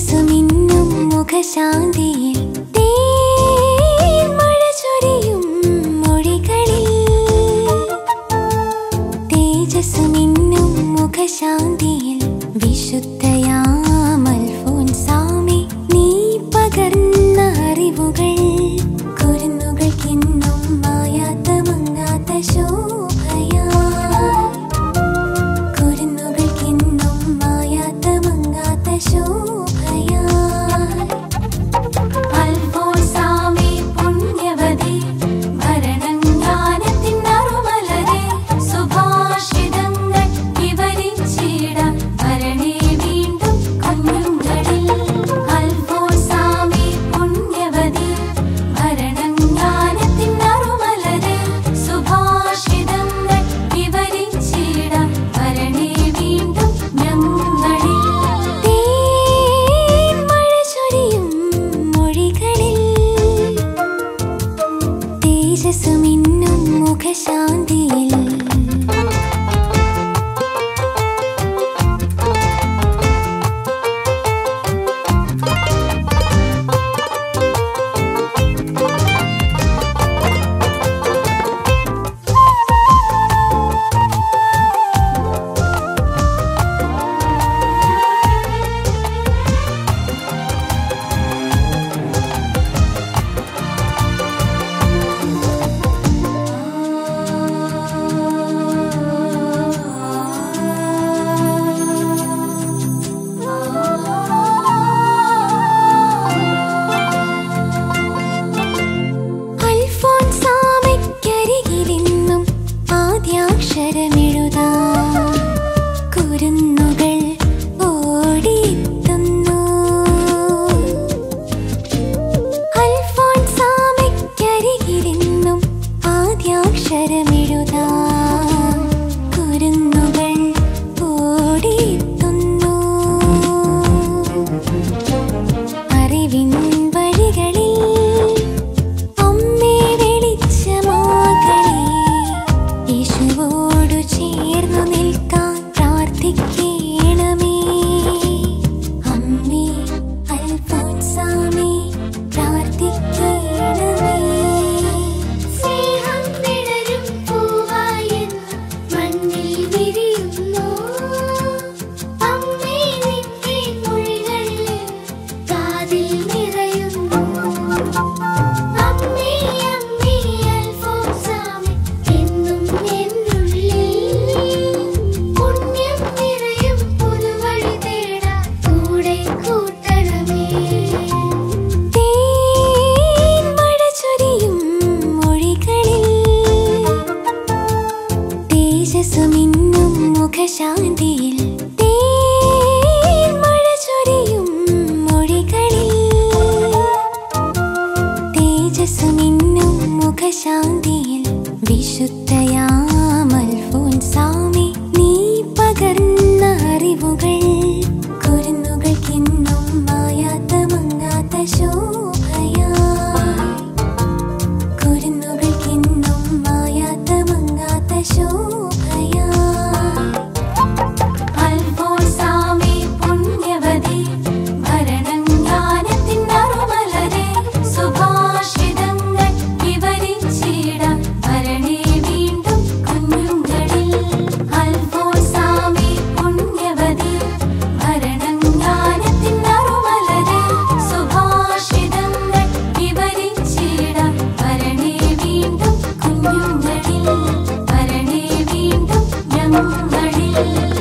മനസ്സുമിന്നും തേജസ്സുമിന്നും മുഖശാന്തിയിൽ വിശുദ്ധ തേജസ് മിന്നും മുഖശാന്തിയിൽ മുഖശാന്തിയിൽ തേൻ മഴ ചൊരിയും മൊഴികളിൽ. തേജസ് മിന്നും മുഖശാന്തിയിൽ വിശുദ്ധയാ Thank you.